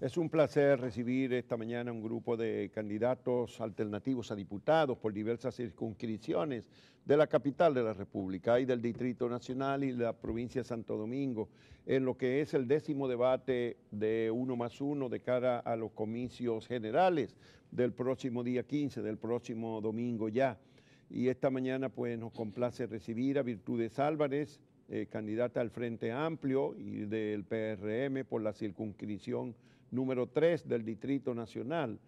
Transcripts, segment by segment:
Es un placer recibir esta mañana un grupo de candidatos alternativos a diputados por diversas circunscripciones de la capital de la República y del Distrito Nacional y la provincia de Santo Domingo, en lo que es el décimo debate de uno más uno de cara a los comicios generales del próximo día 15, del próximo domingo ya. Y esta mañana pues nos complace recibir a Virtudes Álvarez, eh, candidata al Frente Amplio y del PRM por la circunscripción número 3 del Distrito Nacional.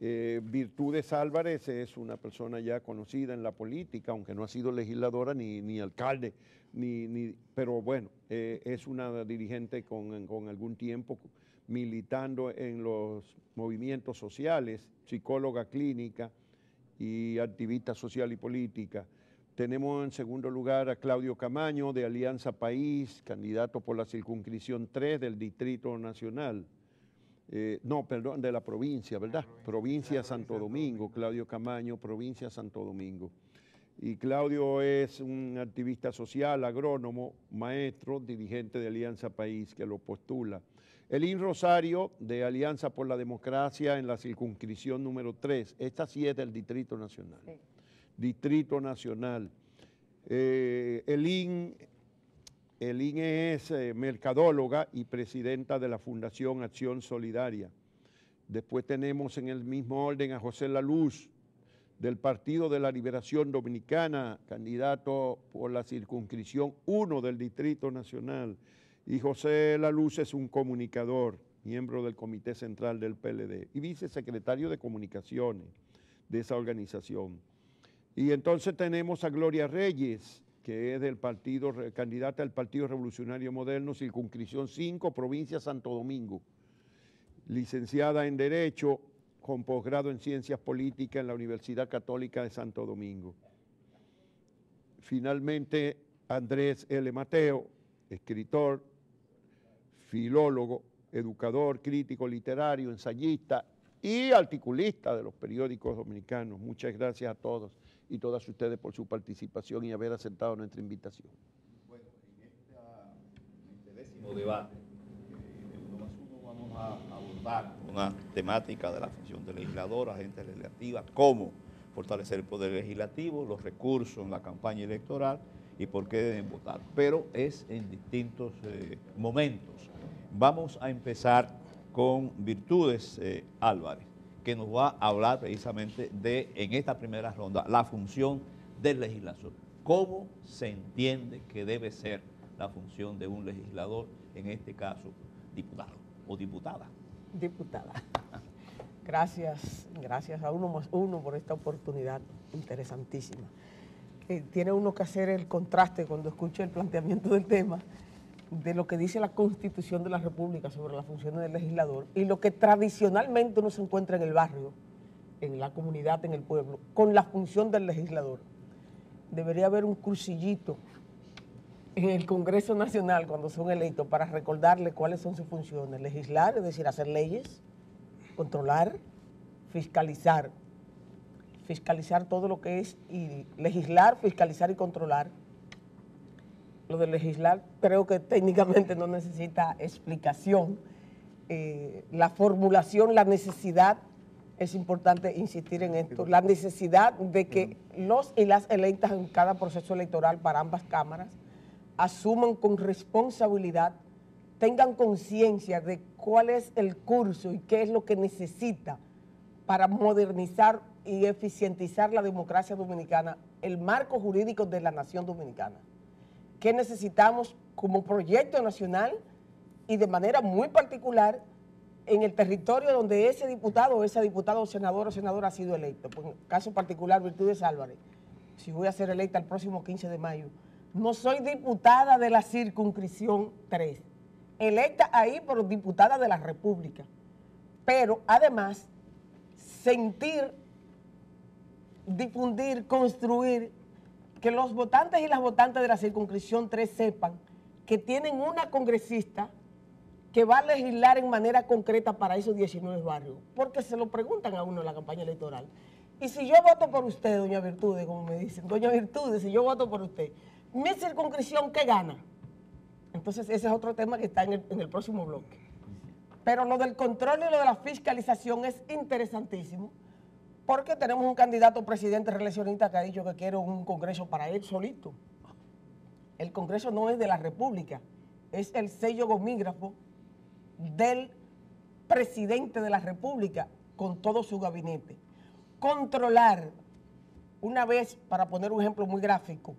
Eh, Virtudes Álvarez es una persona ya conocida en la política, aunque no ha sido legisladora ni, alcalde, ni, pero bueno, eh, es una dirigente con, con, algún tiempo militando en los movimientos sociales, psicóloga clínica y activista social y política. Tenemos en segundo lugar a Claudio Camaño de Alianza País, candidato por la circunscripción 3 del Distrito Nacional. Eh, no, perdón, de la provincia, ¿verdad? Provincia, Santo Domingo, Claudio Camaño, provincia Santo Domingo. Y Claudio es un activista social, agrónomo, maestro, dirigente de Alianza País que lo postula. Elín Rosario, de Alianza por la Democracia, en la circunscripción número 3. Esta sí es del Distrito Nacional. Distrito Nacional. Eh, Elín el INE es eh, mercadóloga y presidenta de la Fundación Acción Solidaria. Después tenemos en el mismo orden a José Laluz, del Partido de la Liberación Dominicana, candidato por la circunscripción 1 del Distrito Nacional. Y José Laluz es un comunicador, miembro del Comité Central del PLD y vicesecretario de Comunicaciones de esa organización. Y entonces tenemos a Gloria Reyes, que es del partido, candidata del Partido Revolucionario Moderno, circunscripción 5, provincia Santo Domingo, licenciada en Derecho con posgrado en Ciencias Políticas en la Universidad Católica de Santo Domingo. Finalmente, Andrés L. Mateo, escritor, filólogo, educador, crítico literario, ensayista y articulista de los periódicos dominicanos. Muchas gracias a todos y todas ustedes por su participación y haber aceptado nuestra invitación. Bueno, en, este décimo debate, eh, uno más uno, vamos a abordar una temática de la función de legislador, agente legislativa, cómo fortalecer el poder legislativo, los recursos en la campaña electoral y por qué deben votar. Pero es en distintos eh, momentos. Vamos a empezar con Virtudes eh, Álvarez que nos va a hablar precisamente de, en esta primera ronda, la función del legislador. ¿Cómo se entiende que debe ser la función de un legislador, en este caso, diputado o diputada? Diputada. Gracias, gracias a uno más uno por esta oportunidad interesantísima. Eh, tiene uno que hacer el contraste cuando escucha el planteamiento del tema de lo que dice la Constitución de la República sobre las funciones del legislador y lo que tradicionalmente uno se encuentra en el barrio, en la comunidad, en el pueblo, con la función del legislador. Debería haber un cursillito en el Congreso Nacional cuando son electos para recordarle cuáles son sus funciones. Legislar, es decir, hacer leyes, controlar, fiscalizar. Fiscalizar todo lo que es y legislar, fiscalizar y controlar lo de legislar creo que técnicamente no necesita explicación. Eh, la formulación, la necesidad, es importante insistir en esto, la necesidad de que los y las electas en cada proceso electoral para ambas cámaras asuman con responsabilidad, tengan conciencia de cuál es el curso y qué es lo que necesita para modernizar y eficientizar la democracia dominicana, el marco jurídico de la nación dominicana qué necesitamos como proyecto nacional y de manera muy particular en el territorio donde ese diputado o esa diputada o senador o senadora ha sido electo. Por caso particular, Virtudes Álvarez, si voy a ser electa el próximo 15 de mayo, no soy diputada de la circunscripción 3, electa ahí por diputada de la República, pero además sentir, difundir, construir que los votantes y las votantes de la circunscripción 3 sepan que tienen una congresista que va a legislar en manera concreta para esos 19 barrios, porque se lo preguntan a uno en la campaña electoral. Y si yo voto por usted, doña Virtude, como me dicen, doña Virtude, si yo voto por usted, mi circunscripción, ¿qué gana? Entonces ese es otro tema que está en el, en el próximo bloque. Pero lo del control y lo de la fiscalización es interesantísimo, porque tenemos un candidato presidente reeleccionista que ha dicho que quiere un congreso para él solito. El congreso no es de la república, es el sello gomígrafo del presidente de la república con todo su gabinete. Controlar, una vez, para poner un ejemplo muy gráfico,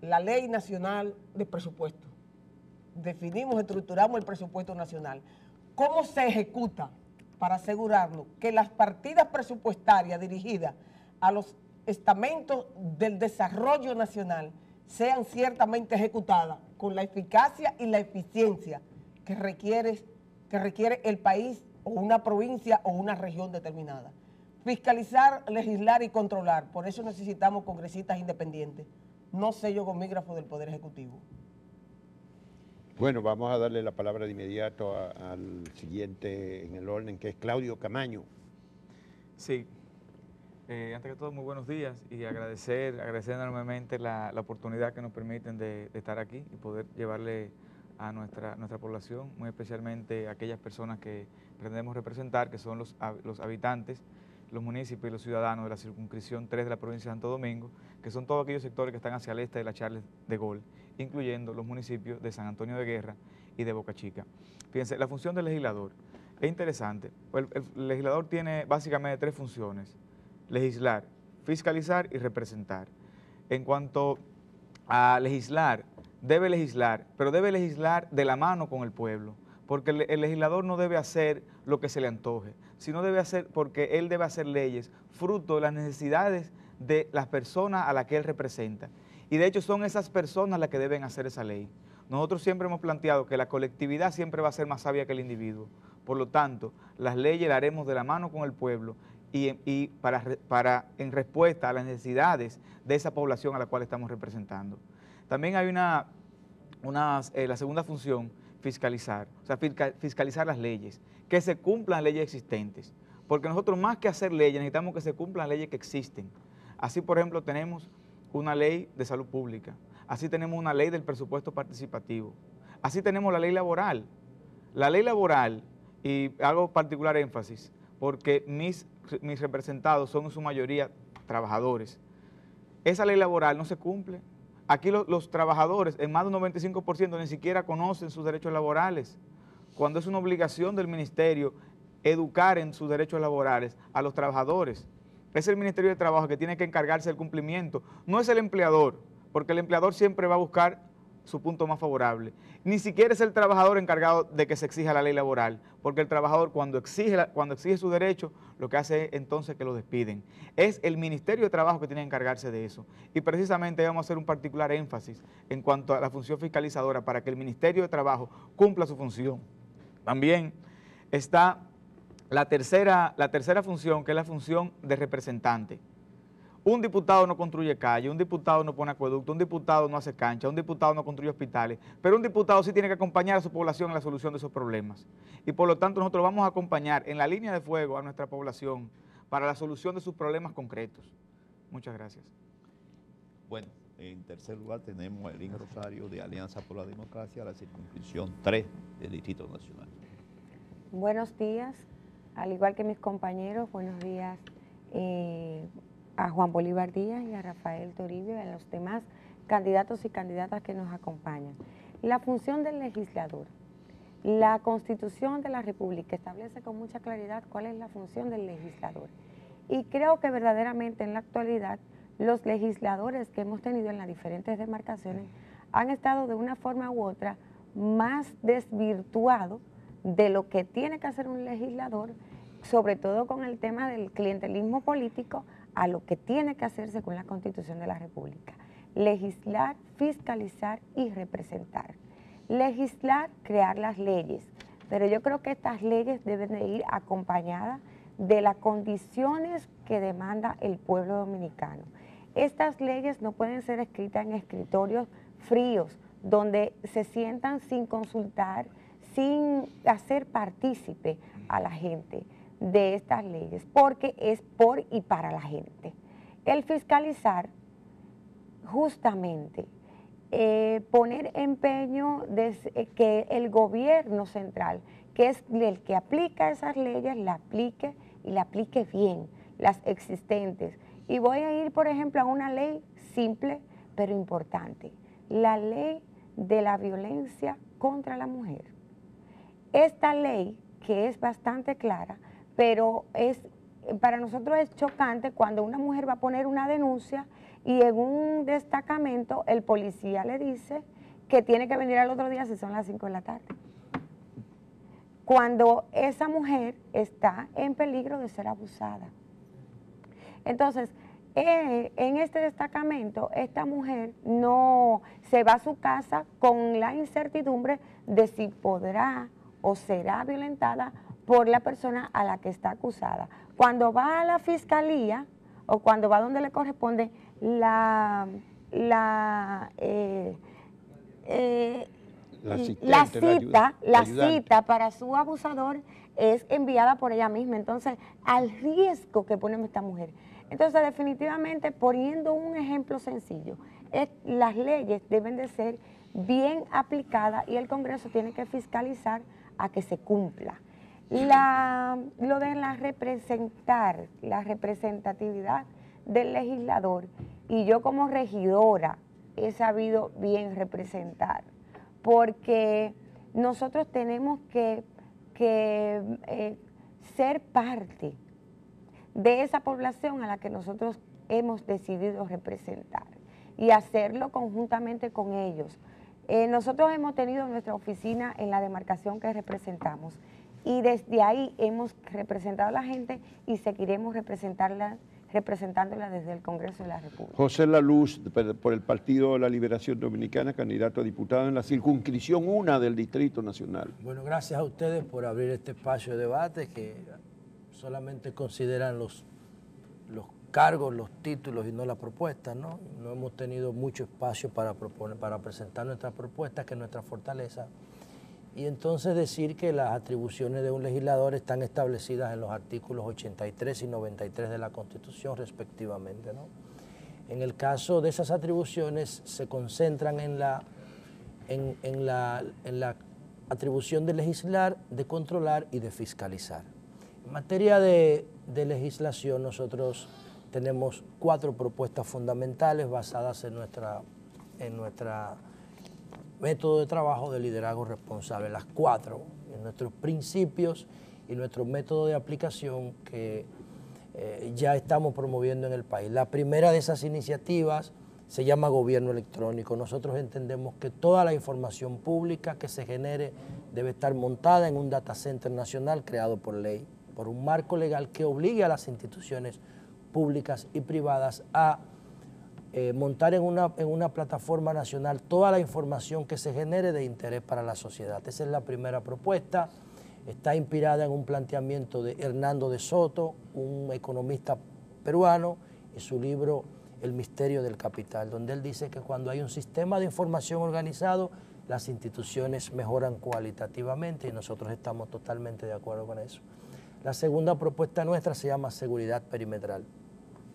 la ley nacional de presupuesto. Definimos, estructuramos el presupuesto nacional. ¿Cómo se ejecuta para asegurarnos que las partidas presupuestarias dirigidas a los estamentos del desarrollo nacional sean ciertamente ejecutadas con la eficacia y la eficiencia que requiere, que requiere el país o una provincia o una región determinada? Fiscalizar, legislar y controlar. Por eso necesitamos congresistas independientes, no sello gomígrafo del Poder Ejecutivo. Bueno, vamos a darle la palabra de inmediato al siguiente en el orden, que es Claudio Camaño. Sí. Eh, antes que todo, muy buenos días y agradecer, agradecer enormemente la, oportunidad que nos permiten de, estar aquí y poder llevarle a nuestra, nuestra población, muy especialmente a aquellas personas que pretendemos representar, que son los, los habitantes los municipios y los ciudadanos de la circunscripción 3 de la provincia de Santo Domingo, que son todos aquellos sectores que están hacia el este de la Charles de Gaulle, incluyendo los municipios de San Antonio de Guerra y de Boca Chica. Fíjense, la función del legislador es interesante. El, el legislador tiene básicamente tres funciones, legislar, fiscalizar y representar. En cuanto a legislar, debe legislar, pero debe legislar de la mano con el pueblo porque el, legislador no debe hacer lo que se le antoje, sino debe hacer, porque él debe hacer leyes fruto de las necesidades de las personas a las que él representa. Y de hecho son esas personas las que deben hacer esa ley. Nosotros siempre hemos planteado que la colectividad siempre va a ser más sabia que el individuo. Por lo tanto, las leyes las haremos de la mano con el pueblo y, para, para, en respuesta a las necesidades de esa población a la cual estamos representando. También hay una, una eh, la segunda función fiscalizar, o sea, fiscalizar las leyes, que se cumplan leyes existentes, porque nosotros más que hacer leyes necesitamos que se cumplan leyes que existen. Así, por ejemplo, tenemos una ley de salud pública, así tenemos una ley del presupuesto participativo, así tenemos la ley laboral. La ley laboral, y hago particular énfasis, porque mis, mis representados son en su mayoría trabajadores, esa ley laboral no se cumple, Aquí los trabajadores, en más de un 95%, ni siquiera conocen sus derechos laborales, cuando es una obligación del ministerio educar en sus derechos laborales a los trabajadores. Es el Ministerio de Trabajo que tiene que encargarse del cumplimiento, no es el empleador, porque el empleador siempre va a buscar su punto más favorable. Ni siquiera es el trabajador encargado de que se exija la ley laboral, porque el trabajador cuando exige, su derecho, lo que hace es entonces que lo despiden. Es el Ministerio de Trabajo que tiene que encargarse de eso. Y precisamente vamos a hacer un particular énfasis en cuanto a la función fiscalizadora para que el Ministerio de Trabajo cumpla su función. También está la tercera, la tercera función, que es la función de representante. Un diputado no construye calle, un diputado no pone acueducto, un diputado no hace cancha, un diputado no construye hospitales, pero un diputado sí tiene que acompañar a su población en la solución de esos problemas. Y por lo tanto nosotros vamos a acompañar en la línea de fuego a nuestra población para la solución de sus problemas concretos. Muchas gracias. Bueno, en tercer lugar tenemos a Elín Rosario de Alianza por la Democracia, la circunscripción 3 del Distrito Nacional. Buenos días, al igual que mis compañeros, buenos días. Eh, a Juan Bolívar Díaz y a Rafael Toribio y a los demás candidatos y candidatas que nos acompañan. La función del legislador. La Constitución de la República establece con mucha claridad cuál es la función del legislador. Y creo que verdaderamente en la actualidad los legisladores que hemos tenido en las diferentes demarcaciones han estado de una forma u otra más desvirtuados de lo que tiene que hacer un legislador, sobre todo con el tema del clientelismo político, a lo que tiene que hacer según la Constitución de la República. Legislar, fiscalizar y representar. Legislar, crear las leyes, pero yo creo que estas leyes deben de ir acompañadas de las condiciones que demanda el pueblo dominicano. Estas leyes no pueden ser escritas en escritorios fríos, donde se sientan sin consultar, sin hacer partícipe a la gente de estas leyes, porque es por y para la gente. El fiscalizar, justamente, eh, poner empeño de eh, que el gobierno central, que es el que aplica esas leyes, la aplique y la aplique bien, las existentes. Y voy a ir, por ejemplo, a una ley simple pero importante, la ley de la violencia contra la mujer. Esta ley, que es bastante clara, pero es para nosotros es chocante cuando una mujer va a poner una denuncia y en un destacamento el policía le dice que tiene que venir al otro día si son las 5 de la tarde. Cuando esa mujer está en peligro de ser abusada. Entonces, eh, en este destacamento, esta mujer no se va a su casa con la incertidumbre de si podrá o será violentada por la persona a la que está acusada. Cuando va a la fiscalía o cuando va donde le corresponde, la, la, eh, eh, la, cita, la cita para su abusador es enviada por ella misma. Entonces, al riesgo que pone esta mujer. Entonces, definitivamente, poniendo un ejemplo sencillo, las leyes deben de ser bien aplicadas y el Congreso tiene que fiscalizar a que se cumpla. La, lo de la representar, la representatividad del legislador, y yo como regidora he sabido bien representar, porque nosotros tenemos que, eh, ser parte de esa población a la que nosotros hemos decidido representar y hacerlo conjuntamente con ellos. Eh, nosotros hemos tenido nuestra oficina en la demarcación que representamos y desde ahí hemos representado a la gente y seguiremos representarla, representándola desde el Congreso de la República. José Laluz, por el Partido de la Liberación Dominicana, candidato a diputado en la circunscripción 1 del Distrito Nacional. Bueno, gracias a ustedes por abrir este espacio de debate que solamente consideran los, los cargos, los títulos y no las propuestas, ¿no? No hemos tenido mucho espacio para, proponer, para presentar nuestras propuestas, que es nuestra fortaleza y entonces decir que las atribuciones de un legislador están establecidas en los artículos 83 y 93 de la Constitución respectivamente. En el caso de esas atribuciones se concentran en la, en, la, en la atribución de legislar, de controlar y de fiscalizar. En materia de legislación nosotros tenemos cuatro propuestas fundamentales basadas en nuestra, en nuestra método de trabajo de liderazgo responsable, las cuatro, en nuestros principios y nuestro método de aplicación que eh, ya estamos promoviendo en el país. La primera de esas iniciativas se llama gobierno electrónico. Nosotros entendemos que toda la información pública que se genere debe estar montada en un data center nacional creado por ley, por un marco legal que obligue a las instituciones públicas y privadas a eh, montar en una, en una plataforma nacional toda la información que se genere de interés para la sociedad. Esa es la primera propuesta. Está inspirada en un planteamiento de Hernando de Soto, un economista peruano, y su libro El misterio del capital, donde él dice que cuando hay un sistema de información organizado, las instituciones mejoran cualitativamente y nosotros estamos totalmente de acuerdo con eso. La segunda propuesta nuestra se llama seguridad perimetral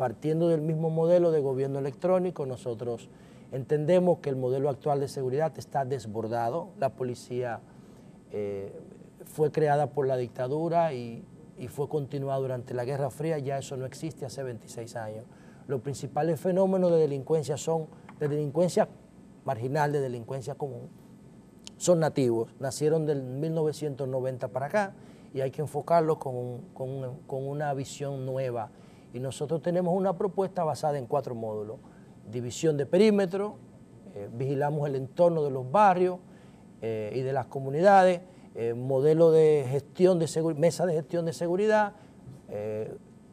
partiendo del mismo modelo de gobierno electrónico, nosotros entendemos que el modelo actual de seguridad está desbordado. La policía eh, fue creada por la dictadura y, fue continuada durante la Guerra Fría, ya eso no existe hace 26 años. Los principales fenómenos de delincuencia son de delincuencia marginal, de delincuencia común, son nativos, nacieron del 1990 para acá y hay que enfocarlos con, con una visión nueva y nosotros tenemos una propuesta basada en cuatro módulos. División de perímetro, eh, vigilamos el entorno de los barrios eh, y de las comunidades, eh, modelo de gestión de mesa de gestión de seguridad,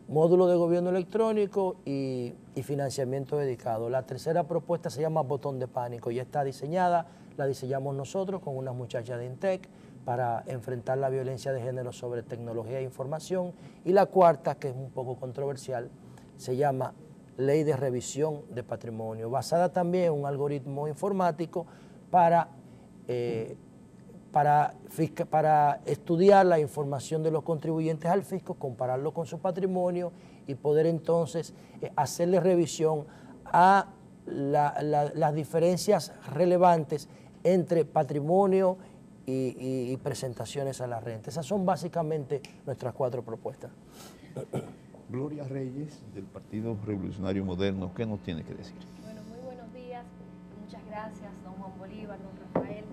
módulo de gobierno electrónico y, y, financiamiento dedicado. La tercera propuesta se llama botón de pánico, ya está diseñada, la diseñamos nosotros con unas muchachas de Intec para enfrentar la violencia de género sobre tecnología e información. Y la cuarta, que es un poco controversial, se llama Ley de Revisión de Patrimonio, basada también en un algoritmo informático para, eh, para, estudiar la información de los contribuyentes al fisco, compararlo con su patrimonio y poder entonces eh, hacerle revisión a las diferencias relevantes entre patrimonio y, presentaciones a la renta. Esas son básicamente nuestras cuatro propuestas. Gloria Reyes, del Partido Revolucionario Moderno, ¿qué nos tiene que decir? Bueno, muy buenos días. Muchas gracias, don Juan Bolívar, don Rafael,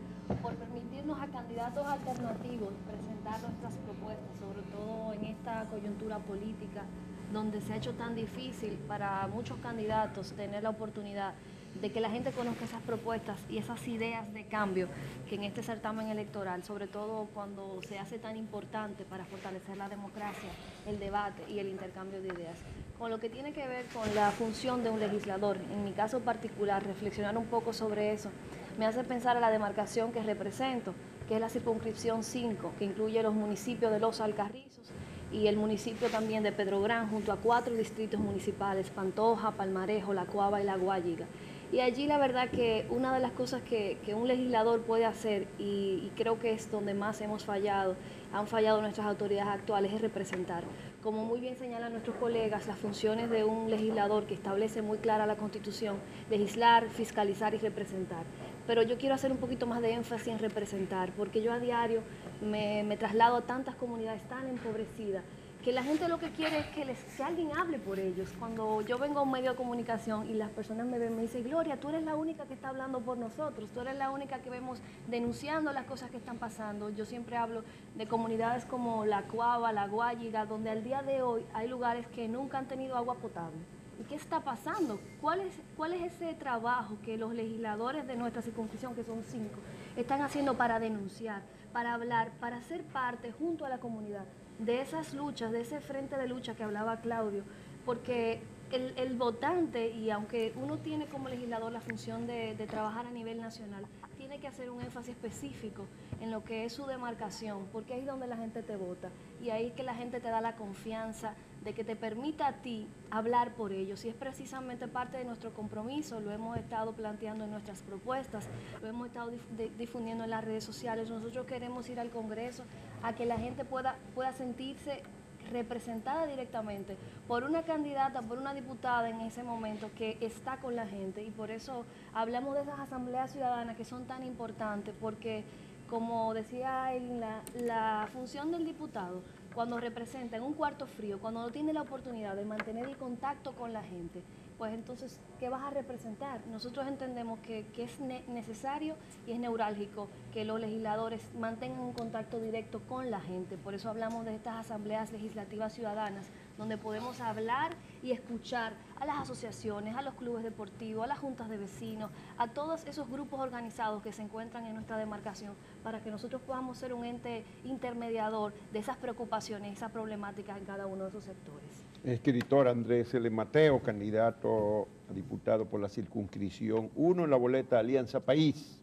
por permitirnos a candidatos alternativos presentar nuestras propuestas, sobre todo en esta coyuntura política donde se ha hecho tan difícil para muchos candidatos tener la oportunidad de que la gente conozca esas propuestas y esas ideas de cambio que en este certamen electoral, sobre todo cuando se hace tan importante para fortalecer la democracia, el debate y el intercambio de ideas. Con lo que tiene que ver con la función de un legislador, en mi caso particular, reflexionar un poco sobre eso, me hace pensar a la demarcación que represento, que es la circunscripción 5, que incluye los municipios de Los Alcarrizos y el municipio también de Pedro Gran, junto a cuatro distritos municipales, Pantoja, Palmarejo, La Cuava y La Guayiga. Y allí la verdad que una de las cosas que, un legislador puede hacer, y, creo que es donde más hemos fallado, han fallado nuestras autoridades actuales, es representar. Como muy bien señalan nuestros colegas, las funciones de un legislador que establece muy clara la Constitución, legislar, fiscalizar y representar. Pero yo quiero hacer un poquito más de énfasis en representar, porque yo a diario me, me traslado a tantas comunidades tan empobrecidas que la gente lo que quiere es que, les, alguien hable por ellos. Cuando yo vengo a un medio de comunicación y las personas me ven, me dicen, Gloria, tú eres la única que está hablando por nosotros, tú eres la única que vemos denunciando las cosas que están pasando. Yo siempre hablo de comunidades como La Cuava, La Guayiga, donde al día de hoy hay lugares que nunca han tenido agua potable. ¿Y qué está pasando? ¿Cuál es, ¿Cuál es ese trabajo que los legisladores de nuestra circunscripción, que son cinco, están haciendo para denunciar, para hablar, para ser parte junto a la comunidad? De esas luchas, de ese frente de lucha que hablaba Claudio, porque el, votante, y aunque uno tiene como legislador la función de, trabajar a nivel nacional, tiene que hacer un énfasis específico en lo que es su demarcación, porque ahí es donde la gente te vota y ahí es que la gente te da la confianza de que te permita a ti hablar por ellos. Y es precisamente parte de nuestro compromiso, lo hemos estado planteando en nuestras propuestas, lo hemos estado difundiendo en las redes sociales. Nosotros queremos ir al Congreso a que la gente pueda, pueda sentirse representada directamente por una candidata, por una diputada en ese momento que está con la gente. Y por eso hablamos de esas asambleas ciudadanas que son tan importantes porque como decía él, la, la función del diputado cuando representa en un cuarto frío, cuando no tiene la oportunidad de mantener el contacto con la gente, pues entonces, ¿qué vas a representar? Nosotros entendemos que, es necesario y es neurálgico que los legisladores mantengan un contacto directo con la gente. Por eso hablamos de estas asambleas legislativas ciudadanas, donde podemos hablar y escuchar a las asociaciones, a los clubes deportivos, a las juntas de vecinos, a todos esos grupos organizados que se encuentran en nuestra demarcación, para que nosotros podamos ser un ente intermediador de esas preocupaciones, esas problemáticas en cada uno de esos sectores. Escritor Andrés L. Mateo, candidato a diputado por la circunscripción 1 en la boleta Alianza País.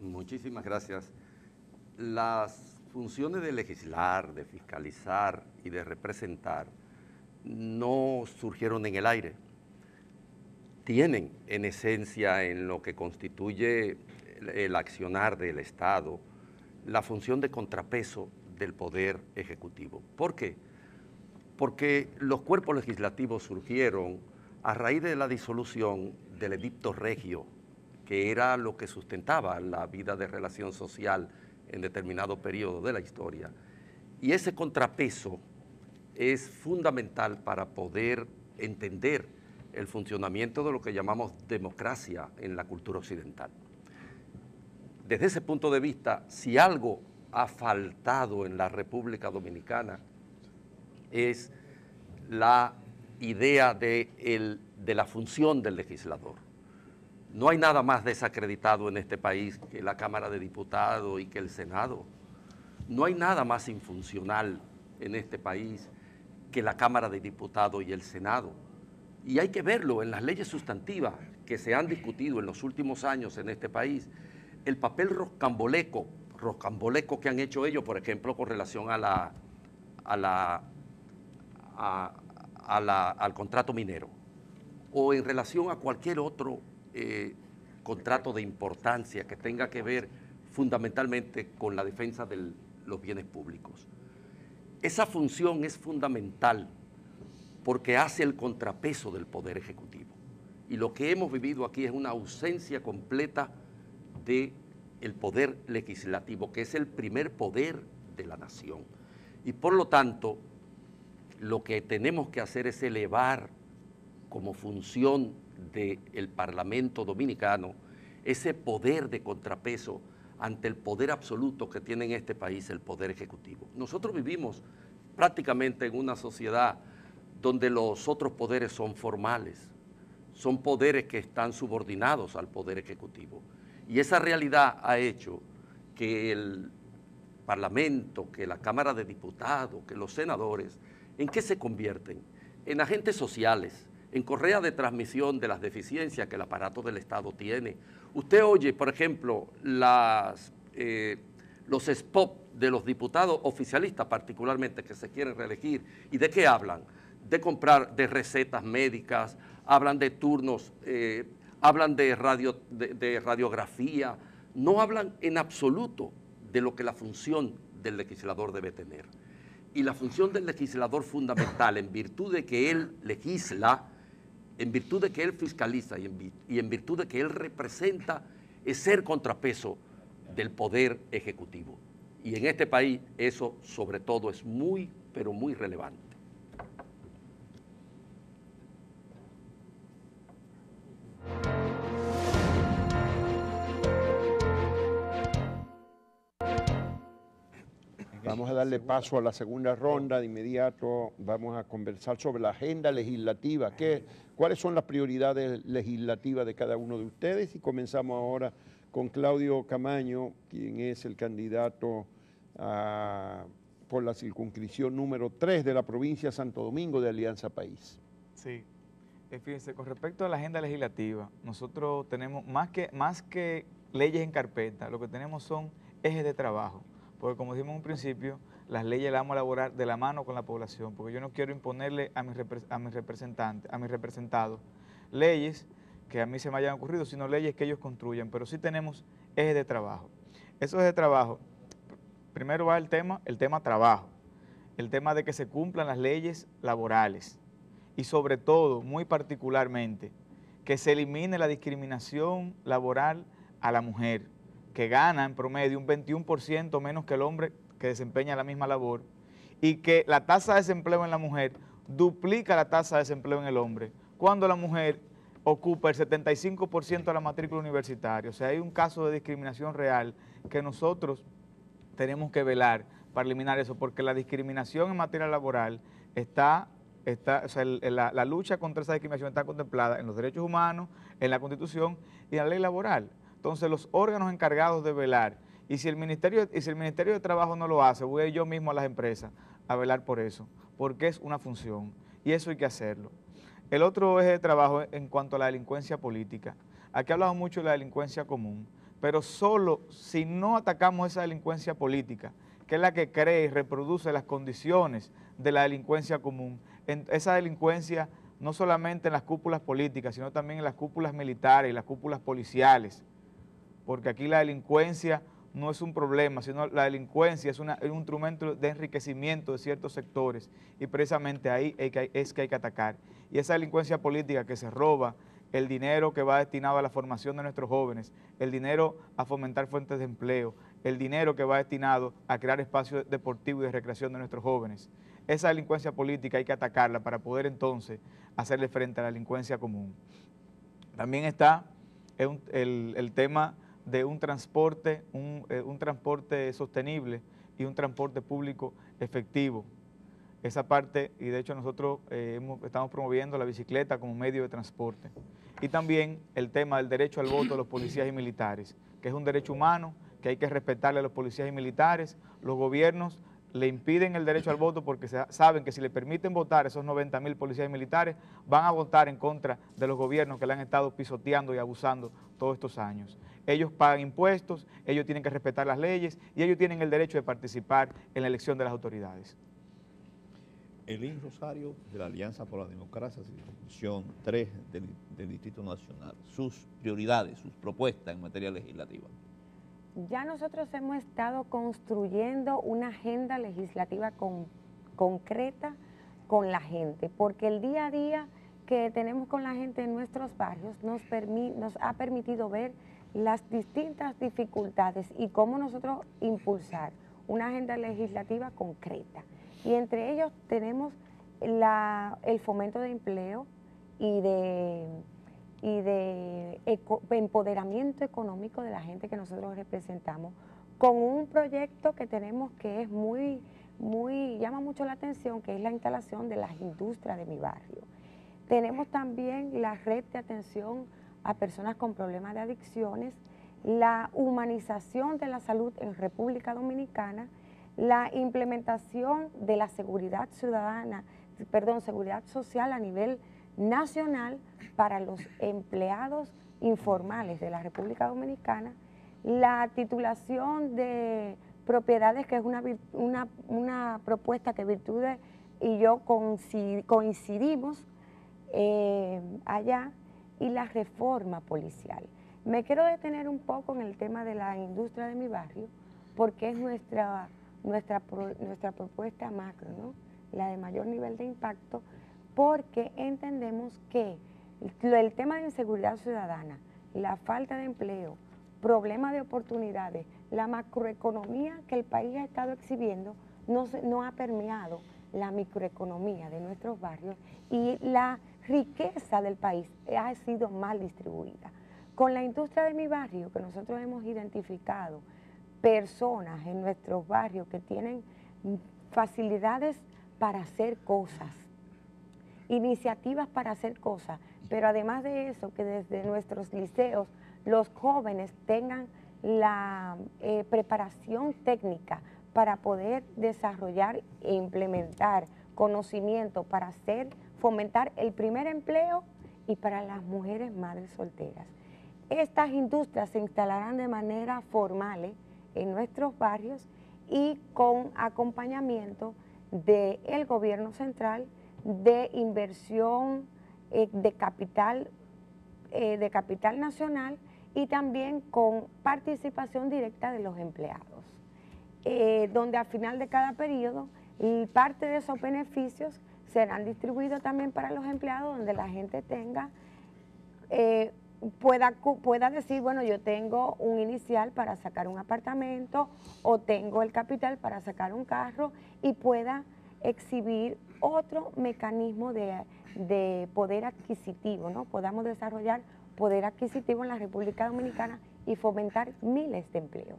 Muchísimas gracias. Las funciones de legislar, de fiscalizar y de representar no surgieron en el aire. Tienen en esencia en lo que constituye el accionar del Estado la función de contrapeso del poder ejecutivo. ¿Por qué? Porque los cuerpos legislativos surgieron a raíz de la disolución del edicto regio, que era lo que sustentaba la vida de relación social en determinado periodo de la historia. Y ese contrapeso es fundamental para poder entender el funcionamiento de lo que llamamos democracia en la cultura occidental. Desde ese punto de vista, si algo ha faltado en la República Dominicana es la idea de, de la función del legislador. No hay nada más desacreditado en este país que la Cámara de Diputados y que el Senado. No hay nada más infuncional en este país que la Cámara de Diputados y el Senado. Y hay que verlo en las leyes sustantivas que se han discutido en los últimos años en este país, el papel roscamboleco, roscamboleco que han hecho ellos, por ejemplo, con relación a la, a la, al contrato minero, o en relación a cualquier otro eh, contrato de importancia que tenga que ver fundamentalmente con la defensa de los bienes públicos. Esa función es fundamental porque hace el contrapeso del Poder Ejecutivo. Y lo que hemos vivido aquí es una ausencia completa de el poder legislativo, que es el primer poder de la nación. Y por lo tanto, lo que tenemos que hacer es elevar como función del Parlamento Dominicano ese poder de contrapeso ante el poder absoluto que tiene en este país el poder ejecutivo. Nosotros vivimos prácticamente en una sociedad donde los otros poderes son formales, son poderes que están subordinados al poder ejecutivo. Y esa realidad ha hecho que el Parlamento, que la Cámara de Diputados, que los senadores, ¿en qué se convierten? En agentes sociales, en correa de transmisión de las deficiencias que el aparato del Estado tiene. Usted oye, por ejemplo, eh, los spots de los diputados oficialistas particularmente que se quieren reelegir. ¿Y de qué hablan? De comprar de recetas médicas, hablan de turnos, eh, hablan de, radio, de radiografía, no hablan en absoluto de lo que la función del legislador debe tener. Y la función del legislador fundamental, en virtud de que él legisla, en virtud de que él fiscaliza y en, virtud de que él representa, es ser contrapeso del poder ejecutivo. Y en este país eso sobre todo es muy, pero muy relevante. Vamos a darle paso a la segunda ronda. De inmediato vamos a conversar sobre la agenda legislativa. ¿Qué, ¿Cuáles son las prioridades legislativas de cada uno de ustedes? Y comenzamos ahora con Claudio Camaño, quien es el candidato por la circunscripción número 3 de la provincia de Santo Domingo de Alianza País. Sí. Eh, fíjense, con respecto a la agenda legislativa, nosotros tenemos más que, más que leyes en carpeta, lo que tenemos son ejes de trabajo porque como dijimos en un principio, las leyes las vamos a elaborar de la mano con la población, porque yo no quiero imponerle a mis, representantes, a mis representados, leyes que a mí se me hayan ocurrido, sino leyes que ellos construyan, pero sí tenemos ejes de trabajo. Esos ejes de trabajo, primero va el tema, el tema trabajo, el tema de que se cumplan las leyes laborales y sobre todo, muy particularmente, que se elimine la discriminación laboral a la mujer que gana en promedio un 21% menos que el hombre que desempeña la misma labor y que la tasa de desempleo en la mujer duplica la tasa de desempleo en el hombre, cuando la mujer ocupa el 75% de la matrícula universitaria. O sea, hay un caso de discriminación real que nosotros tenemos que velar para eliminar eso, porque la discriminación en materia laboral está, está o sea, la, la lucha contra esa discriminación está contemplada en los derechos humanos, en la Constitución y en la ley laboral. Entonces los órganos encargados de velar, y si el Ministerio, y si el Ministerio de Trabajo no lo hace, voy yo mismo a las empresas a velar por eso, porque es una función y eso hay que hacerlo. El otro eje de trabajo en cuanto a la delincuencia política. Aquí hablamos mucho de la delincuencia común, pero solo si no atacamos esa delincuencia política, que es la que crea y reproduce las condiciones de la delincuencia común, esa delincuencia no solamente en las cúpulas políticas, sino también en las cúpulas militares y las cúpulas policiales, porque aquí la delincuencia no es un problema, sino la delincuencia es, un instrumento de enriquecimiento de ciertos sectores y precisamente ahí es que hay que atacar. Y esa delincuencia política que se roba el dinero que va destinado a la formación de nuestros jóvenes, el dinero a fomentar fuentes de empleo, el dinero que va destinado a crear espacios deportivos y de recreación de nuestros jóvenes. Esa delincuencia política hay que atacarla para poder entonces hacerle frente a la delincuencia común. También está el, tema de un transporte, eh, un, transporte sostenible y un transporte público efectivo. Esa parte, y de hecho nosotros eh, estamos promoviendo la bicicleta como medio de transporte. Y también el tema del derecho al voto de los policías y militares, que es un derecho humano, que hay que respetarle a los policías y militares. Los gobiernos le impiden el derecho al voto porque saben que si le permiten votar esos 90 mil policías y militares, van a votar en contra de los gobiernos que le han estado pisoteando y abusando todos estos años. Ellos pagan impuestos, ellos tienen que respetar las leyes y ellos tienen el derecho de participar en la elección de las autoridades. Elín Rosario, de la Alianza por la Democracia, Circunscripción 3 del, del Distrito Nacional, sus prioridades, sus propuestas en materia legislativa. Ya nosotros hemos estado construyendo una agenda legislativa concreta con la gente, porque el día a día que tenemos con la gente en nuestros barrios nos, nos ha permitido ver las distintas dificultades y cómo nosotros impulsar una agenda legislativa concreta. Y entre ellos tenemos el fomento de empleo y de, empoderamiento económico de la gente que nosotros representamos, con un proyecto que tenemos que es muy, muy, llama mucho la atención, que es la instalación de las industrias de mi barrio. Tenemos también la red de atención a personas con problemas de adicciones, la humanización de la salud en República Dominicana, la implementación de la seguridad ciudadana, perdón, seguridad social a nivel nacional para los empleados informales de la República Dominicana, la titulación de propiedades, que es una, una, propuesta que Virtudes y yo coincidimos eh, allá, y la reforma policial. Me quiero detener un poco en el tema de la industria de mi barrio, porque es nuestra, nuestra, nuestra propuesta macro, ¿no? la de mayor nivel de impacto, porque entendemos que el tema de inseguridad ciudadana, la falta de empleo, problemas de oportunidades, la macroeconomía que el país ha estado exhibiendo no, no ha permeado la microeconomía de nuestros barrios y la riqueza del país ha sido mal distribuida. Con la industria de mi barrio, que nosotros hemos identificado personas en nuestros barrios que tienen facilidades para hacer cosas, iniciativas para hacer cosas, pero además de eso, que desde nuestros liceos los jóvenes tengan la eh, preparación técnica para poder desarrollar e implementar conocimiento para hacer fomentar el primer empleo y para las mujeres madres solteras. Estas industrias se instalarán de manera formal ¿eh? en nuestros barrios y con acompañamiento del gobierno central de inversión eh, de capital eh, de capital nacional y también con participación directa de los empleados, donde al final de cada periodo parte de esos beneficios serán distribuidos también para los empleados donde la gente tenga, eh, pueda, pueda decir, bueno, yo tengo un inicial para sacar un apartamento o tengo el capital para sacar un carro y pueda exhibir otro mecanismo de, de poder adquisitivo, ¿no? Podamos desarrollar poder adquisitivo en la República Dominicana y fomentar miles de empleos.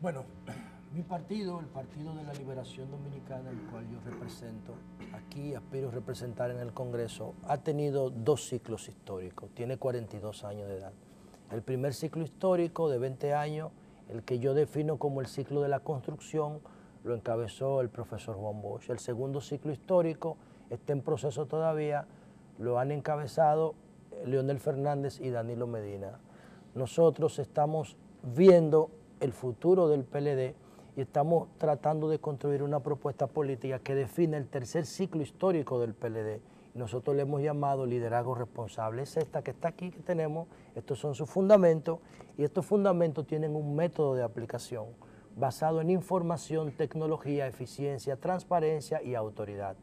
Bueno, mi partido, el Partido de la Liberación Dominicana, el cual yo represento, aquí aspiro a representar en el Congreso, ha tenido dos ciclos históricos, tiene 42 años de edad. El primer ciclo histórico de 20 años, el que yo defino como el ciclo de la construcción, lo encabezó el profesor Juan Bosch. El segundo ciclo histórico está en proceso todavía, lo han encabezado Leonel Fernández y Danilo Medina. Nosotros estamos viendo el futuro del PLD y estamos tratando de construir una propuesta política que define el tercer ciclo histórico del PLD. Nosotros le hemos llamado liderazgo responsable. Es esta que está aquí que tenemos, estos son sus fundamentos y estos fundamentos tienen un método de aplicación basado en información, tecnología, eficiencia, transparencia y autoridad.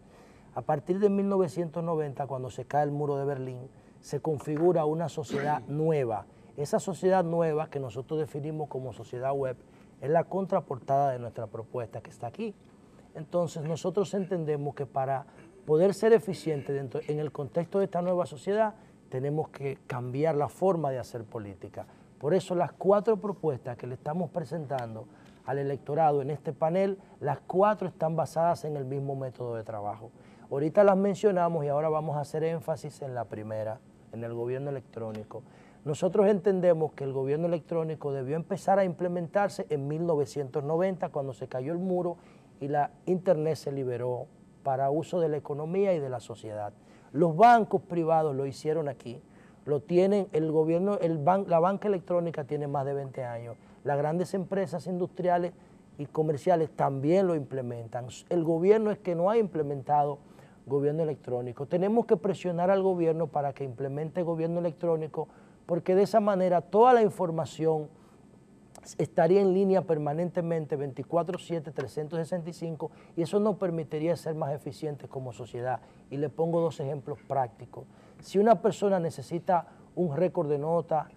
A partir de 1990, cuando se cae el muro de Berlín, se configura una sociedad nueva. Esa sociedad nueva que nosotros definimos como sociedad web es la contraportada de nuestra propuesta que está aquí. Entonces nosotros entendemos que para poder ser eficientes dentro, en el contexto de esta nueva sociedad tenemos que cambiar la forma de hacer política. Por eso las cuatro propuestas que le estamos presentando al electorado en este panel, las cuatro están basadas en el mismo método de trabajo. Ahorita las mencionamos y ahora vamos a hacer énfasis en la primera, en el gobierno electrónico. Nosotros entendemos que el gobierno electrónico debió empezar a implementarse en 1990 cuando se cayó el muro y la Internet se liberó para uso de la economía y de la sociedad. Los bancos privados lo hicieron aquí, lo tienen el gobierno, la banca electrónica tiene más de 20 años, las grandes empresas industriales y comerciales también lo implementan. El gobierno es que no ha implementado gobierno electrónico. Tenemos que presionar al gobierno para que implemente gobierno electrónico porque de esa manera toda la información estaría en línea permanentemente 24/7, 365 y eso nos permitiría ser más eficientes como sociedad. Y le pongo dos ejemplos prácticos. Si una persona necesita un récord de nota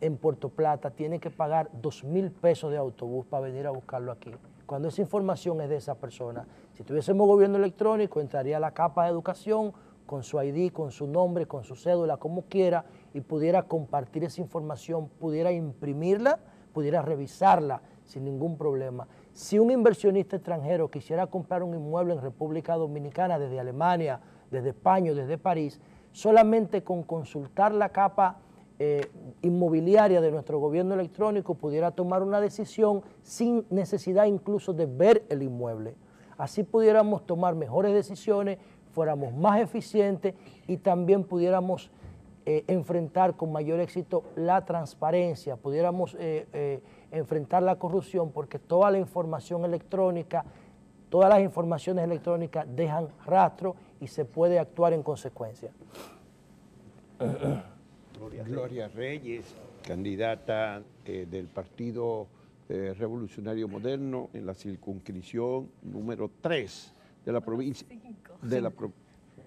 en Puerto Plata, tiene que pagar dos mil pesos de autobús para venir a buscarlo aquí. Cuando esa información es de esa persona. Si tuviésemos gobierno electrónico, entraría la capa de educación con su ID, con su nombre, con su cédula, como quiera, y pudiera compartir esa información, pudiera imprimirla, pudiera revisarla sin ningún problema. Si un inversionista extranjero quisiera comprar un inmueble en República Dominicana desde Alemania, desde España desde París, solamente con consultar la capa eh, inmobiliaria de nuestro gobierno electrónico pudiera tomar una decisión sin necesidad incluso de ver el inmueble. Así pudiéramos tomar mejores decisiones, fuéramos más eficientes y también pudiéramos eh, enfrentar con mayor éxito la transparencia, pudiéramos eh, enfrentar la corrupción porque toda la información electrónica, todas las informaciones electrónicas dejan rastro y se puede actuar en consecuencia. Gloria, Reyes, candidata eh, del Partido eh, Revolucionario Moderno en la circunscripción número 3 de la provincia. De la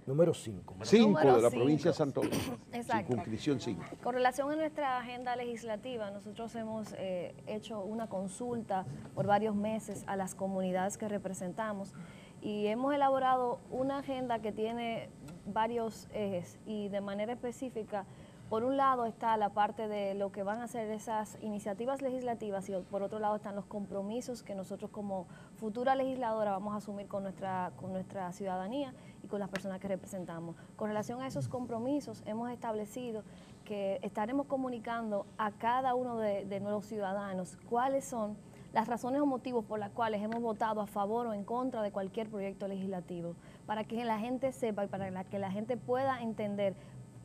número 5. 5 de la provincia de Santo Domingo. Circunscripción 5. Con relación a nuestra agenda legislativa, nosotros hemos eh, hecho una consulta por varios meses a las comunidades que representamos y hemos elaborado una agenda que tiene varios ejes y de manera específica por un lado está la parte de lo que van a ser esas iniciativas legislativas y por otro lado están los compromisos que nosotros como futura legisladora vamos a asumir con nuestra, con nuestra ciudadanía y con las personas que representamos. Con relación a esos compromisos hemos establecido que estaremos comunicando a cada uno de, de nuevos ciudadanos cuáles son las razones o motivos por las cuales hemos votado a favor o en contra de cualquier proyecto legislativo, para que la gente sepa y para que la gente pueda entender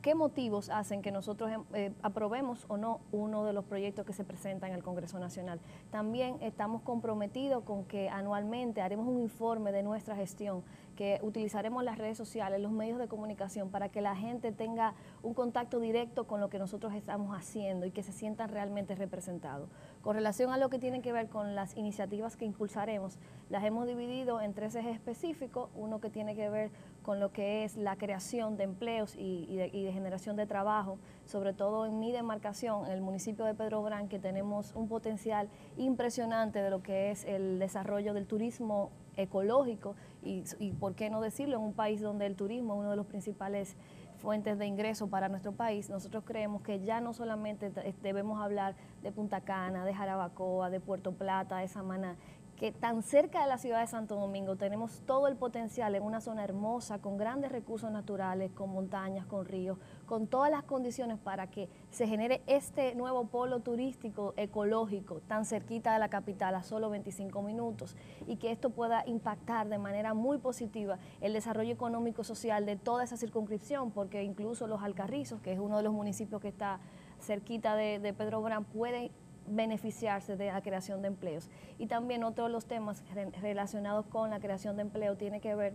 qué motivos hacen que nosotros em, eh, aprobemos o no uno de los proyectos que se presentan en el Congreso Nacional. También estamos comprometidos con que anualmente haremos un informe de nuestra gestión que utilizaremos las redes sociales, los medios de comunicación para que la gente tenga un contacto directo con lo que nosotros estamos haciendo y que se sientan realmente representados. Con relación a lo que tiene que ver con las iniciativas que impulsaremos, las hemos dividido en tres ejes específicos, uno que tiene que ver con lo que es la creación de empleos y, de, generación de trabajo, sobre todo en mi demarcación, en el municipio de Pedro Brán, que tenemos un potencial impresionante de lo que es el desarrollo del turismo ecológico y, por qué no decirlo, en un país donde el turismo es uno de los principales fuentes de ingreso para nuestro país, nosotros creemos que ya no solamente debemos hablar de Punta Cana, de Jarabacoa, de Puerto Plata, de Samaná, que tan cerca de la ciudad de Santo Domingo tenemos todo el potencial en una zona hermosa, con grandes recursos naturales, con montañas, con ríos, con todas las condiciones para que se genere este nuevo polo turístico ecológico tan cerquita de la capital a solo 25 minutos y que esto pueda impactar de manera muy positiva el desarrollo económico social de toda esa circunscripción, porque incluso los Alcarrizos, que es uno de los municipios que está cerquita de, Pedro Brán, puede beneficiarse de la creación de empleos. Y también otro de los temas relacionados con la creación de empleo tiene que ver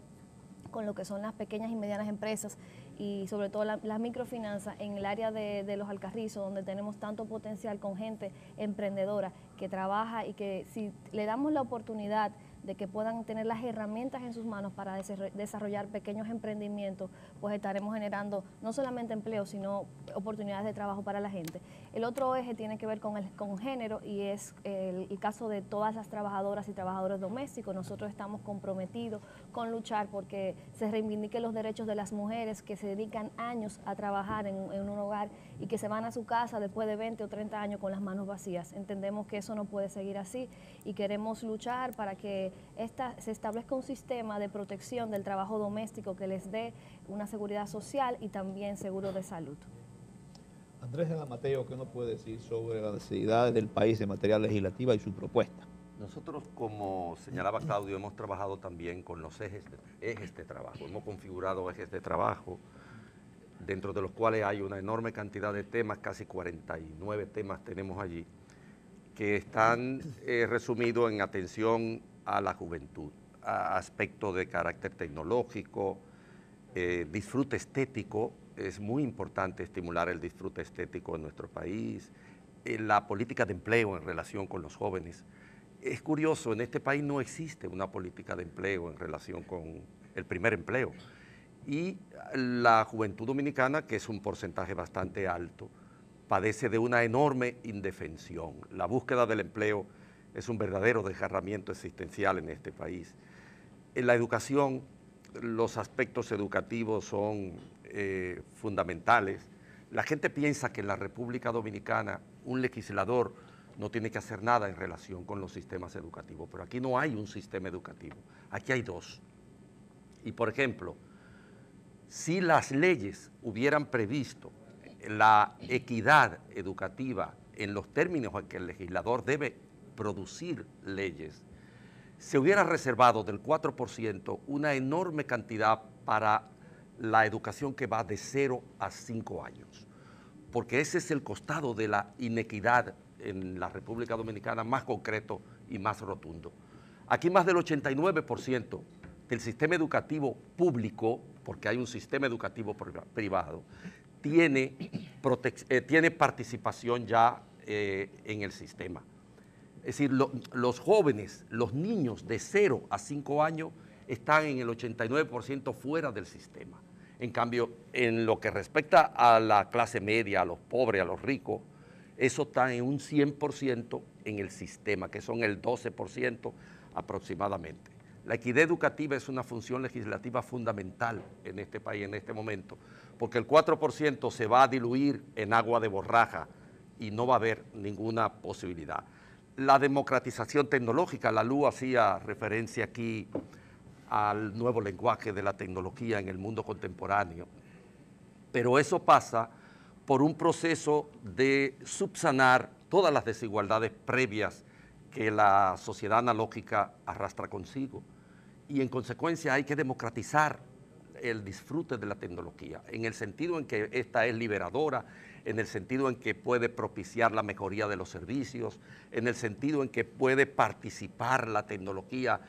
con lo que son las pequeñas y medianas empresas y sobre todo las la microfinanzas en el área de, de, los Alcarrizos, donde tenemos tanto potencial con gente emprendedora que trabaja y que si le damos la oportunidad de que puedan tener las herramientas en sus manos para desarrollar pequeños emprendimientos, pues estaremos generando no solamente empleo, sino oportunidades de trabajo para la gente. El otro eje tiene que ver con el con género y es el, caso de todas las trabajadoras y trabajadores domésticos. Nosotros estamos comprometidos con luchar porque se reivindiquen los derechos de las mujeres que se dedican años a trabajar en, en un hogar y que se van a su casa después de 20 o 30 años con las manos vacías. Entendemos que eso no puede seguir así y queremos luchar para que esta, se establezca un sistema de protección del trabajo doméstico que les dé una seguridad social y también seguro de salud. Andrés de la Mateo, ¿qué nos puede decir sobre las necesidades del país en materia legislativa y su propuesta? Nosotros, como señalaba Claudio, hemos trabajado también con los ejes de, de trabajo. Hemos configurado ejes de trabajo, dentro de los cuales hay una enorme cantidad de temas, casi 49 temas tenemos allí, que están eh, resumidos en atención a la juventud, aspectos de carácter tecnológico, eh, disfrute estético, es muy importante estimular el disfrute estético en nuestro país, eh, la política de empleo en relación con los jóvenes. Es curioso, en este país no existe una política de empleo en relación con el primer empleo. Y la juventud dominicana, que es un porcentaje bastante alto, padece de una enorme indefensión. La búsqueda del empleo es un verdadero desgarramiento existencial en este país. En la educación, los aspectos educativos son eh, fundamentales. La gente piensa que en la República Dominicana un legislador no tiene que hacer nada en relación con los sistemas educativos, pero aquí no hay un sistema educativo, aquí hay dos. Y por ejemplo, si las leyes hubieran previsto la equidad educativa en los términos en que el legislador debe producir leyes, se hubiera reservado del 4% una enorme cantidad para la educación que va de 0 a 5 años, porque ese es el costado de la inequidad en la República Dominicana más concreto y más rotundo. Aquí más del 89% del sistema educativo público, porque hay un sistema educativo privado, tiene, eh, tiene participación ya eh, en el sistema. Es decir, los jóvenes, los niños de 0 a 5 años están en el 89% fuera del sistema. En cambio, en lo que respecta a la clase media, a los pobres, a los ricos, eso está en un 100% en el sistema, que son el 12% aproximadamente. La equidad educativa es una función legislativa fundamental en este país en este momento, porque el 4% se va a diluir en agua de borraja y no va a haber ninguna posibilidad la democratización tecnológica. La LU hacía referencia aquí al nuevo lenguaje de la tecnología en el mundo contemporáneo. Pero eso pasa por un proceso de subsanar todas las desigualdades previas que la sociedad analógica arrastra consigo. Y en consecuencia hay que democratizar el disfrute de la tecnología, en el sentido en que esta es liberadora, en el sentido en que puede propiciar la mejoría de los servicios, en el sentido en que puede participar la tecnología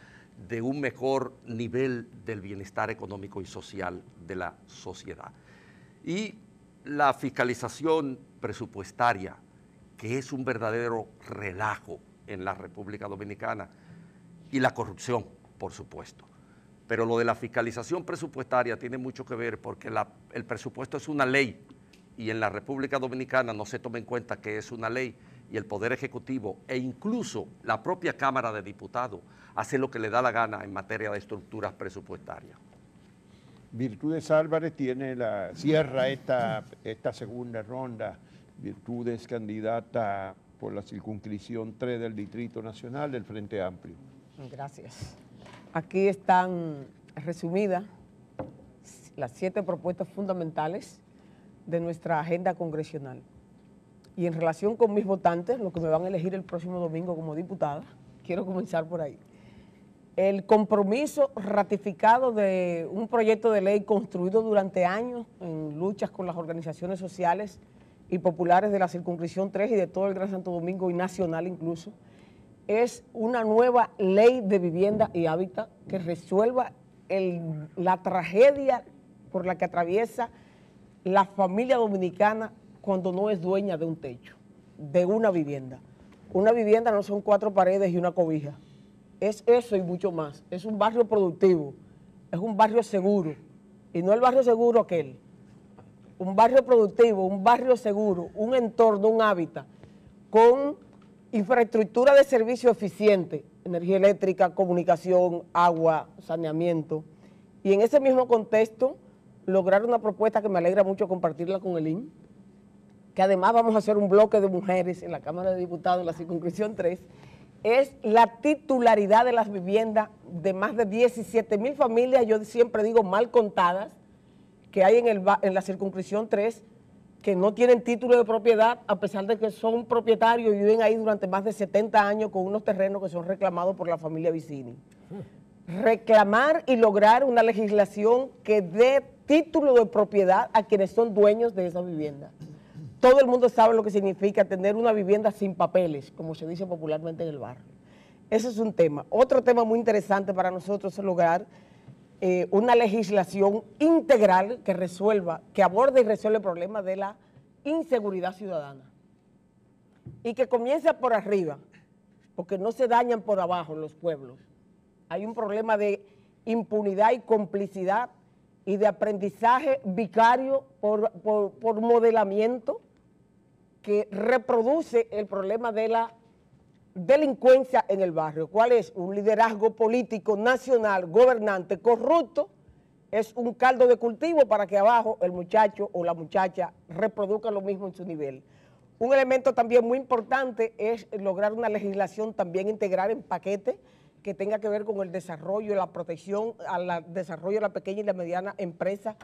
de un mejor nivel del bienestar económico y social de la sociedad. Y la fiscalización presupuestaria, que es un verdadero relajo en la República Dominicana, y la corrupción, por supuesto. Pero lo de la fiscalización presupuestaria tiene mucho que ver porque el presupuesto es una ley y en la República Dominicana no se toma en cuenta que es una ley y el Poder Ejecutivo e incluso la propia Cámara de Diputados hace lo que le da la gana en materia de estructuras presupuestarias. Virtudes Álvarez tiene la, cierra esta, esta segunda ronda. Virtudes candidata por la circunscripción 3 del Distrito Nacional del Frente Amplio. Gracias. Aquí están resumidas las siete propuestas fundamentales de nuestra agenda congresional. Y en relación con mis votantes, los que me van a elegir el próximo domingo como diputada, quiero comenzar por ahí. El compromiso ratificado de un proyecto de ley construido durante años en luchas con las organizaciones sociales y populares de la circunscripción 3 y de todo el Gran Santo Domingo y nacional incluso, es una nueva ley de vivienda y hábitat que resuelva la tragedia por la que atraviesa la familia dominicana cuando no es dueña de un techo, de una vivienda. Una vivienda no son cuatro paredes y una cobija. Es eso y mucho más. Es un barrio productivo, es un barrio seguro. Y no el barrio seguro aquel. Un barrio productivo, un barrio seguro, un entorno, un hábitat, con infraestructura de servicio eficiente, energía eléctrica, comunicación, agua, saneamiento. Y en ese mismo contexto, lograr una propuesta que me alegra mucho compartirla con el IN, que además vamos a hacer un bloque de mujeres en la Cámara de Diputados, en la circunscripción 3, es la titularidad de las viviendas de más de 17 mil familias, yo siempre digo mal contadas, que hay en, el, en la circunscripción 3, que no tienen título de propiedad, a pesar de que son propietarios y viven ahí durante más de 70 años con unos terrenos que son reclamados por la familia Vicini. Reclamar y lograr una legislación que dé título de propiedad a quienes son dueños de esa vivienda. Todo el mundo sabe lo que significa tener una vivienda sin papeles, como se dice popularmente en el barrio. Ese es un tema. Otro tema muy interesante para nosotros es lograr eh, una legislación integral que resuelva, que aborde y resuelva el problema de la inseguridad ciudadana. Y que comience por arriba, porque no se dañan por abajo los pueblos. Hay un problema de impunidad y complicidad y de aprendizaje vicario por, por, por modelamiento que reproduce el problema de la delincuencia en el barrio. ¿Cuál es? Un liderazgo político nacional, gobernante, corrupto, es un caldo de cultivo para que abajo el muchacho o la muchacha reproduzca lo mismo en su nivel. Un elemento también muy importante es lograr una legislación también integral en paquete que tenga que ver con el desarrollo, la protección al desarrollo de la pequeña y la mediana empresa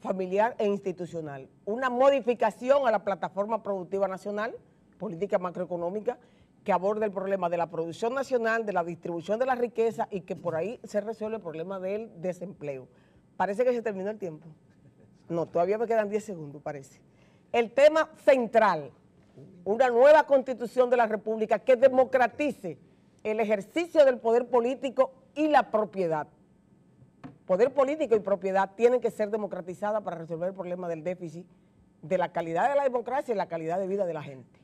familiar e institucional. Una modificación a la plataforma productiva nacional, política macroeconómica, que aborde el problema de la producción nacional, de la distribución de la riqueza y que por ahí se resuelve el problema del desempleo. Parece que se terminó el tiempo. No, todavía me quedan 10 segundos, parece. El tema central, una nueva constitución de la República que democratice el ejercicio del poder político y la propiedad. Poder político y propiedad tienen que ser democratizadas para resolver el problema del déficit, de la calidad de la democracia y la calidad de vida de la gente.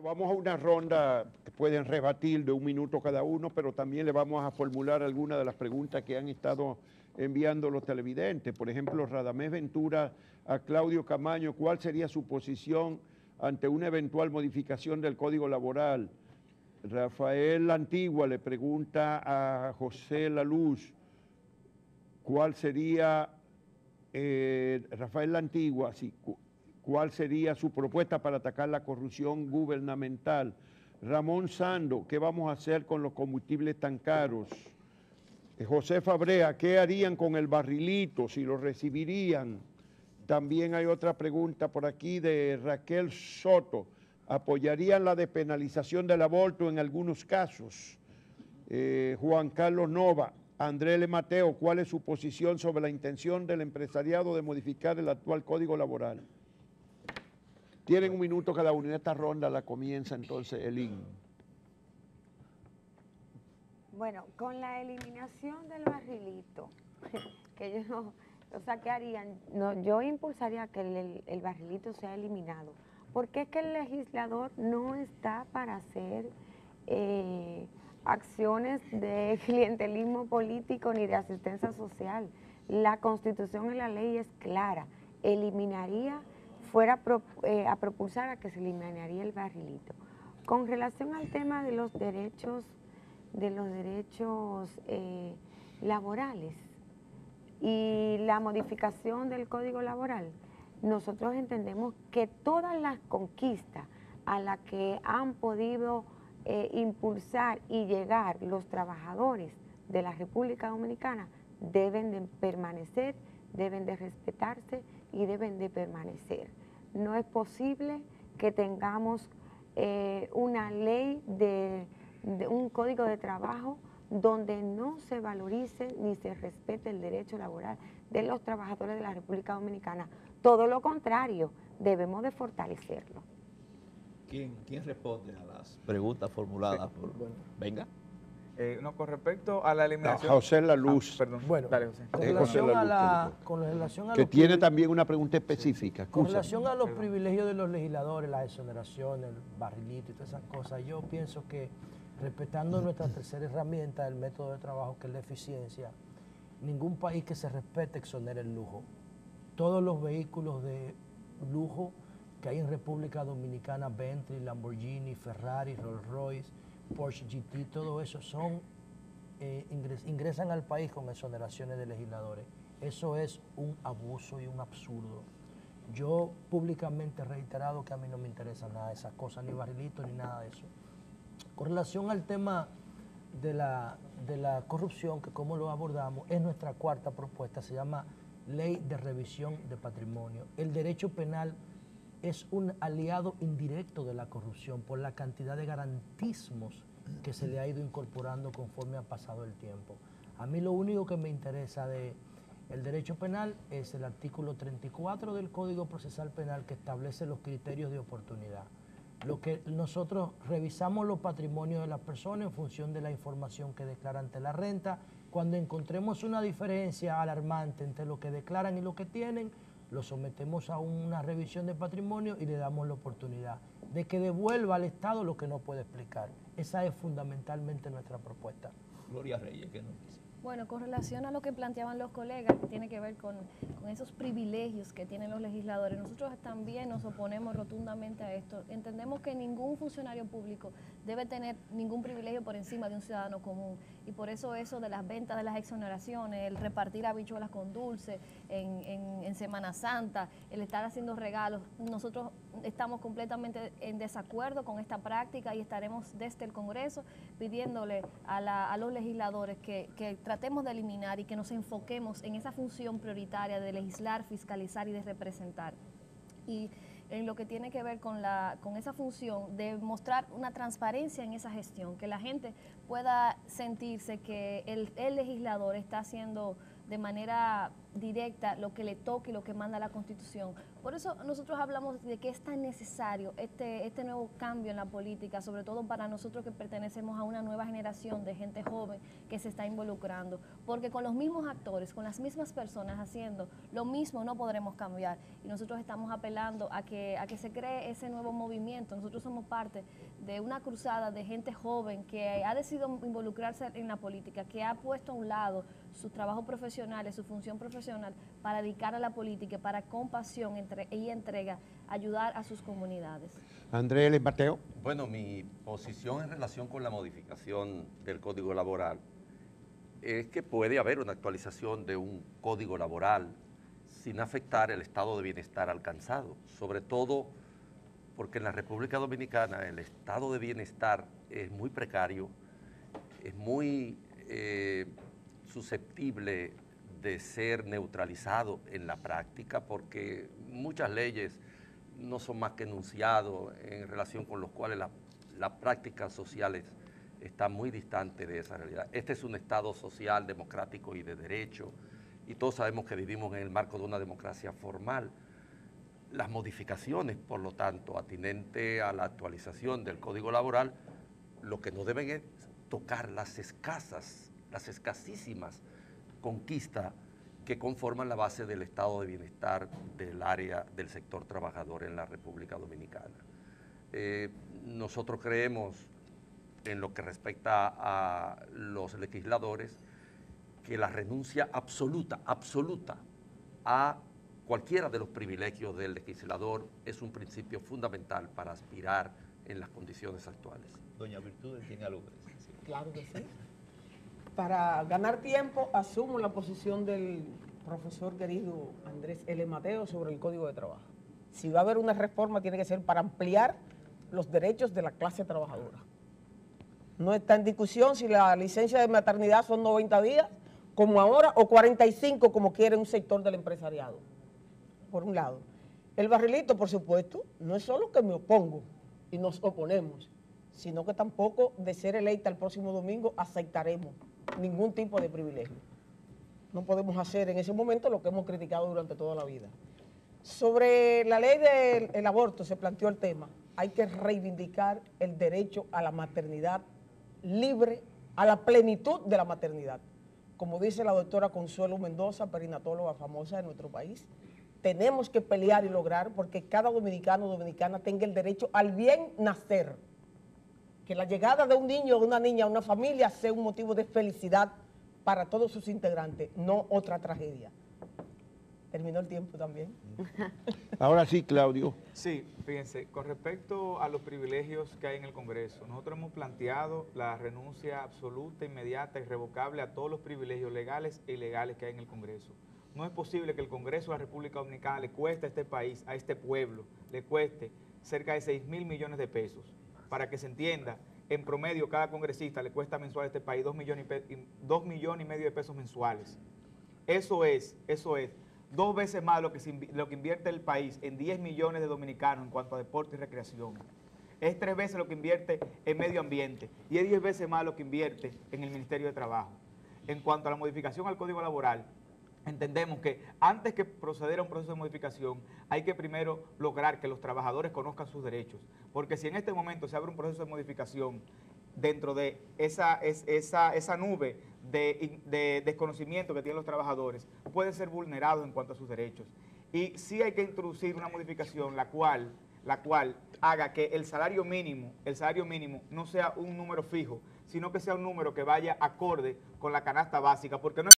vamos a una ronda que pueden rebatir de un minuto cada uno, pero también le vamos a formular algunas de las preguntas que han estado enviando los televidentes. Por ejemplo, Radamés Ventura a Claudio Camaño, ¿cuál sería su posición ante una eventual modificación del Código Laboral? Rafael Antigua le pregunta a José La Luz, ¿cuál sería, eh, Rafael Antigua, cuál sería su propuesta para atacar la corrupción gubernamental. Ramón Sando, ¿qué vamos a hacer con los combustibles tan caros? Eh, José Fabrea, ¿qué harían con el barrilito si lo recibirían? También hay otra pregunta por aquí de Raquel Soto. ¿Apoyarían la despenalización del aborto en algunos casos? Eh, Juan Carlos Nova, André L. Mateo, ¿cuál es su posición sobre la intención del empresariado de modificar el actual código laboral? Tienen un minuto cada uno. Esta ronda la comienza entonces el IN. Bueno, con la eliminación del barrilito, que yo, o sea, ¿qué harían? No, yo impulsaría que el, barrilito sea eliminado, porque es que el legislador no está para hacer eh, acciones de clientelismo político ni de asistencia social. La constitución y la ley es clara, eliminaría fuera eh, a propulsar a que se eliminaría el barrilito. Con relación al tema de los derechos, de los derechos eh, laborales y la modificación del código laboral, nosotros entendemos que todas las conquistas a las que han podido eh, impulsar y llegar los trabajadores de la República Dominicana deben de permanecer, deben de respetarse y deben de permanecer. No es posible que tengamos eh, una ley de, un código de trabajo donde no se valorice ni se respete el derecho laboral de los trabajadores de la República Dominicana. Todo lo contrario, debemos de fortalecerlo. ¿Quién, quién responde a las preguntas formuladas? Por, venga. Eh, no, con respecto a la eliminación... José La Luz. Ah, perdón, bueno, dale, José. Con, relación a la, con relación a que los tiene también una pregunta específica. Con relación a los privilegios de los legisladores, las exoneraciones, el barrilito y todas esas cosas, yo pienso que respetando nuestra tercera herramienta, el método de trabajo, que es la eficiencia, ningún país que se respete exonera el lujo. Todos los vehículos de lujo que hay en República Dominicana, Bentley, Lamborghini, Ferrari, Rolls Royce, Porsche GT, todo eso son, eh, ingresan al país con exoneraciones de legisladores. Eso es un abuso y un absurdo. Yo públicamente he reiterado que a mí no me interesa nada de esas cosas, ni barrilito, ni nada de eso. Con relación al tema de la, de la corrupción, que como lo abordamos, es nuestra cuarta propuesta, se llama Ley de Revisión de Patrimonio. El derecho penal es un aliado indirecto de la corrupción por la cantidad de garantismos que se le ha ido incorporando conforme ha pasado el tiempo. A mí lo único que me interesa de el derecho penal es el artículo 34 del Código Procesal Penal que establece los criterios de oportunidad. Lo que nosotros revisamos los patrimonios de las personas en función de la información que declaran ante la renta. Cuando encontremos una diferencia alarmante entre lo que declaran y lo que tienen, lo sometemos a una revisión de patrimonio y le damos la oportunidad de que devuelva al Estado lo que no puede explicar. Esa es fundamentalmente nuestra propuesta. Gloria Reyes, que no quise. Bueno, con relación a lo que planteaban los colegas, que tiene que ver con, esos privilegios que tienen los legisladores, nosotros también nos oponemos rotundamente a esto. Entendemos que ningún funcionario público debe tener ningún privilegio por encima de un ciudadano común. Y por eso eso de las ventas de las exoneraciones, el repartir habichuelas con dulce en, en, en Semana Santa, el estar haciendo regalos, nosotros estamos completamente en desacuerdo con esta práctica y estaremos desde el Congreso pidiéndole a, la, a los legisladores que, que tratemos de eliminar y que nos enfoquemos en esa función prioritaria de legislar, fiscalizar y de representar. Y en lo que tiene que ver con, la, con esa función de mostrar una transparencia en esa gestión, que la gente pueda sentirse que el, el legislador está haciendo de manera directa lo que le toca y lo que manda la Constitución. Por eso nosotros hablamos de que es tan necesario este, este nuevo cambio en la política, sobre todo para nosotros que pertenecemos a una nueva generación de gente joven que se está involucrando, porque con los mismos actores, con las mismas personas haciendo lo mismo no podremos cambiar. Y nosotros estamos apelando a que, a que se cree ese nuevo movimiento. Nosotros somos parte de una cruzada de gente joven que ha decidido involucrarse en la política, que ha puesto a un lado sus trabajos profesionales, su función profesional, para dedicar a la política, para compasión entre, y entrega, ayudar a sus comunidades. Andrés Mateo. Bueno, mi posición en relación con la modificación del Código Laboral es que puede haber una actualización de un Código Laboral sin afectar el estado de bienestar alcanzado, sobre todo porque en la República Dominicana el estado de bienestar es muy precario, es muy... Eh, susceptible de ser neutralizado en la práctica porque muchas leyes no son más que enunciados en relación con los cuales las prácticas sociales están muy distantes de esa realidad. Este es un Estado social, democrático y de derecho y todos sabemos que vivimos en el marco de una democracia formal. Las modificaciones, por lo tanto, atinente a la actualización del Código Laboral, lo que no deben es tocar las escasas las escasísimas conquistas que conforman la base del estado de bienestar del área del sector trabajador en la República Dominicana. Eh, nosotros creemos, en lo que respecta a los legisladores, que la renuncia absoluta, absoluta a cualquiera de los privilegios del legislador es un principio fundamental para aspirar en las condiciones actuales. Doña Virtudes tiene algo que decir. Claro que sí para ganar tiempo, asumo la posición del profesor querido Andrés L. Mateo sobre el Código de Trabajo. Si va a haber una reforma, tiene que ser para ampliar los derechos de la clase trabajadora. No está en discusión si la licencia de maternidad son 90 días, como ahora, o 45, como quiere un sector del empresariado, por un lado. El barrilito, por supuesto, no es solo que me opongo y nos oponemos, sino que tampoco de ser electa el próximo domingo aceptaremos ningún tipo de privilegio. No podemos hacer en ese momento lo que hemos criticado durante toda la vida. Sobre la ley del aborto se planteó el tema. Hay que reivindicar el derecho a la maternidad libre, a la plenitud de la maternidad. Como dice la doctora Consuelo Mendoza, perinatóloga famosa de nuestro país, tenemos que pelear y lograr porque cada dominicano o dominicana tenga el derecho al bien nacer que la llegada de un niño o de una niña a una familia sea un motivo de felicidad para todos sus integrantes, no otra tragedia. Terminó el tiempo también. Ahora sí, Claudio. Sí, fíjense, con respecto a los privilegios que hay en el Congreso, nosotros hemos planteado la renuncia absoluta, inmediata, irrevocable a todos los privilegios legales e ilegales que hay en el Congreso. No es posible que el Congreso de la República Dominicana le cueste a este país, a este pueblo, le cueste cerca de 6 mil millones de pesos para que se entienda, en promedio cada congresista le cuesta mensual a este país 2 millones y, millones y medio de pesos mensuales. Eso es, eso es, dos veces más lo que, lo que invierte el país en 10 millones de dominicanos en cuanto a deporte y recreación. Es tres veces lo que invierte en medio ambiente y es 10 veces más lo que invierte en el Ministerio de Trabajo. En cuanto a la modificación al Código Laboral, entendemos que antes que proceder a un proceso de modificación, hay que primero lograr que los trabajadores conozcan sus derechos. Porque si en este momento se abre un proceso de modificación dentro de esa, esa, esa nube de, de desconocimiento que tienen los trabajadores, pueden ser vulnerados en cuanto a sus derechos. Y sí hay que introducir una modificación la cual, la cual haga que el salario mínimo, el salario mínimo no sea un número fijo, sino que sea un número que vaya acorde con la canasta básica, porque no es